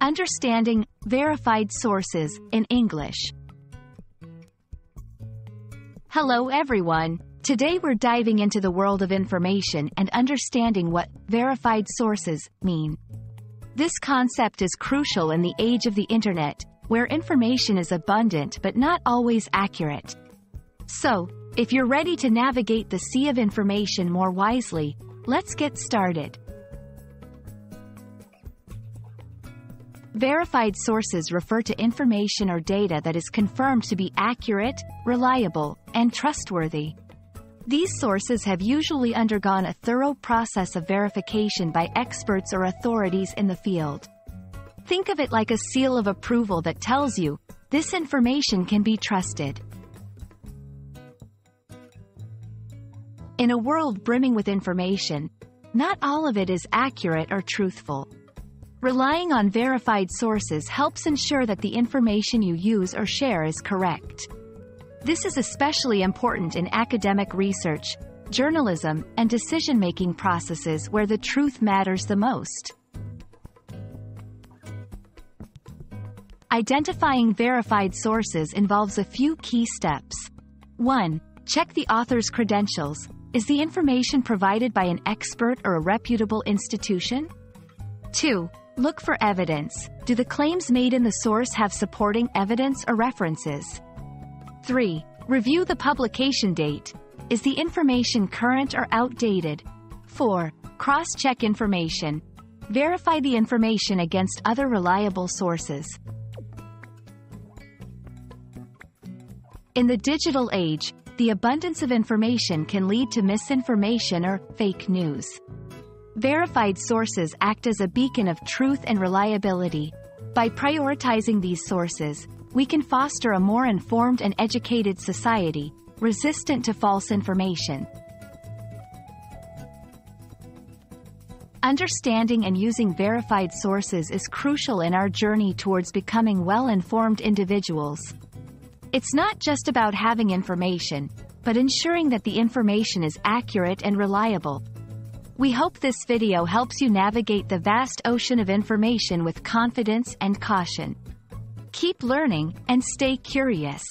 Understanding verified sources in English. Hello everyone. Today we're diving into the world of information and understanding what verified sources mean. This concept is crucial in the age of the internet, where information is abundant but not always accurate. So, if you're ready to navigate the sea of information more wisely, let's get started. Verified sources refer to information or data that is confirmed to be accurate, reliable, and trustworthy. These sources have usually undergone a thorough process of verification by experts or authorities in the field. Think of it like a seal of approval that tells you, this information can be trusted. In a world brimming with information, not all of it is accurate or truthful. Relying on verified sources helps ensure that the information you use or share is correct. This is especially important in academic research, journalism, and decision-making processes where the truth matters the most. Identifying verified sources involves a few key steps. 1. Check the author's credentials. Is the information provided by an expert or a reputable institution? 2. Look for evidence. Do the claims made in the source have supporting evidence or references? 3. Review the publication date. Is the information current or outdated? 4. Cross-check information. Verify the information against other reliable sources. In the digital age, the abundance of information can lead to misinformation or fake news. Verified sources act as a beacon of truth and reliability. By prioritizing these sources, we can foster a more informed and educated society, resistant to false information. Understanding and using verified sources is crucial in our journey towards becoming well-informed individuals. It's not just about having information, but ensuring that the information is accurate and reliable, we hope this video helps you navigate the vast ocean of information with confidence and caution. Keep learning and stay curious.